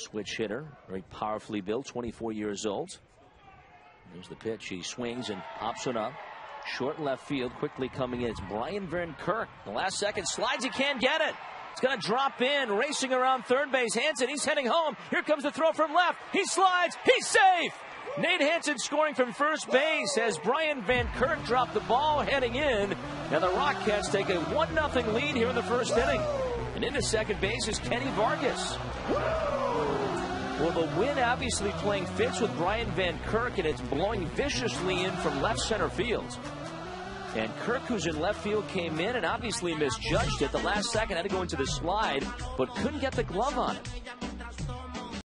Switch hitter, very powerfully built, 24 years old. There's the pitch. He swings and pops it up. Short left field, quickly coming in. It's Brian Van Kirk. The last second slides, he can't get it. It's going to drop in, racing around third base. Hanson, he's heading home. Here comes the throw from left. He slides. He's safe. Nate Hanson scoring from first base as Brian Van Kirk dropped the ball heading in. Now the Rock Cats take a 1 0 lead here in the first inning. And into second base is Kennys Vargas. Well, the wind obviously playing fits with Brian Van Kirk, and it's blowing viciously in from left center field. Van Kirk, who's in left field, came in and obviously misjudged it. The last second had to go into the slide, but couldn't get the glove on it.